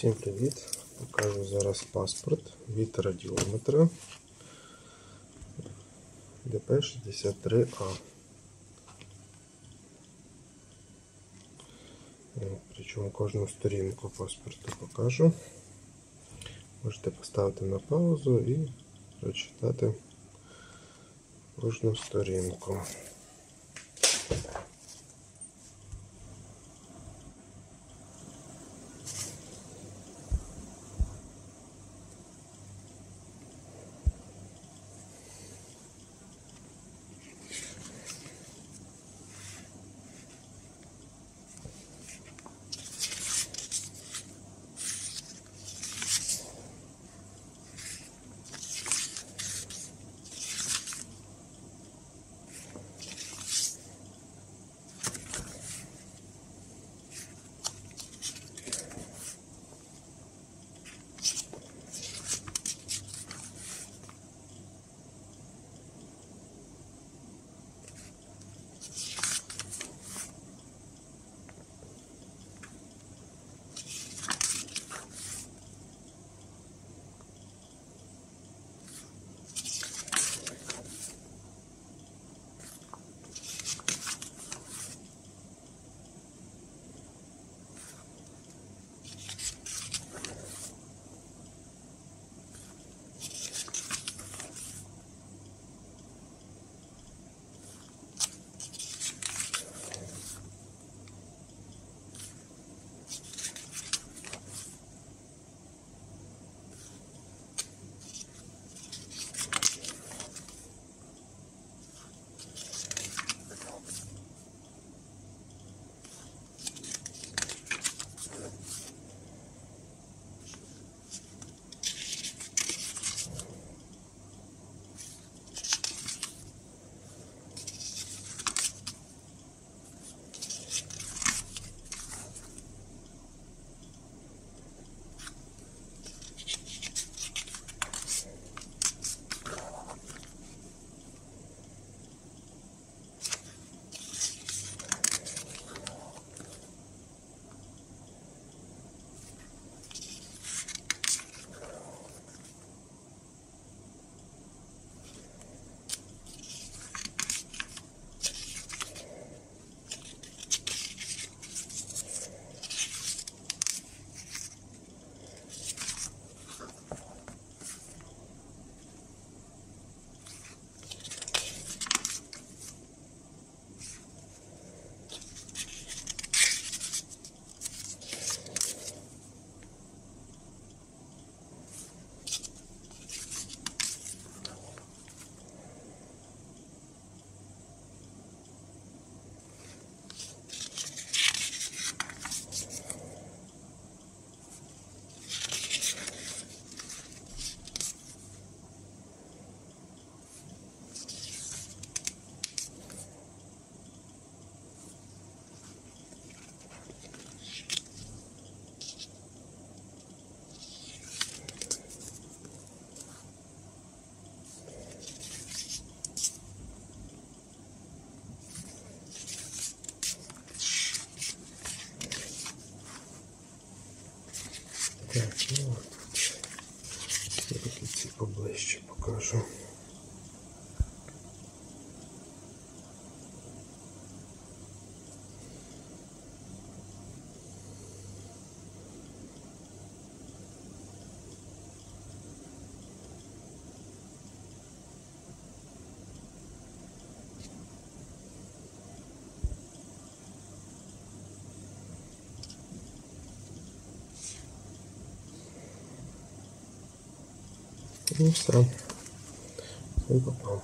Всім привіт! Покажу зараз паспорт від радіометра ДП-63А. Е, Причому кожну сторінку паспорту покажу. Можете поставити на паузу і прочитати кожну сторінку. Так, ну тільки ці поближче покажу. Ну И Все попав.